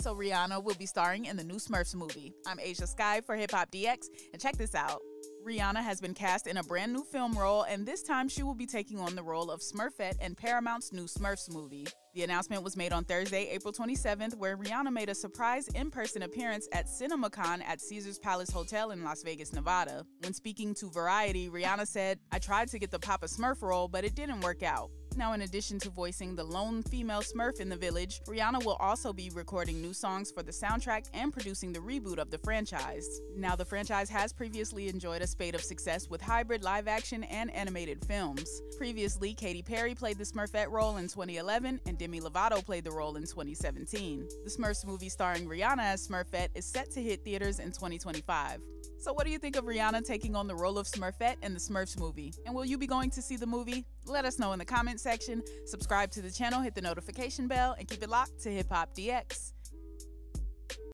So Rihanna will be starring in the new Smurfs movie. I'm Ashia Skye for Hip Hop DX, and check this out. Rihanna has been cast in a brand new film role, and this time she will be taking on the role of Smurfette in Paramount's new Smurfs movie. The announcement was made on Thursday, April 27th, where Rihanna made a surprise in person appearance at CinemaCon at Caesars Palace Hotel in Las Vegas, Nevada. When speaking to Variety, Rihanna said, I tried to get the Papa Smurf role, but it didn't work out. Now, in addition to voicing the lone female Smurf in the village, Rihanna will also be recording new songs for the soundtrack and producing the reboot of the franchise. Now, the franchise has previously enjoyed a spate of success with hybrid live action and animated films. Previously, Katy Perry played the Smurfette role in 2011, and Demi Lovato played the role in 2017. The Smurfs movie starring Rihanna as Smurfette is set to hit theaters in 2025. So, what do you think of Rihanna taking on the role of Smurfette in the Smurfs movie? And will you be going to see the movie? Let us know in the comment section. Subscribe to the channel, hit the notification bell, and keep it locked to Hip Hop DX.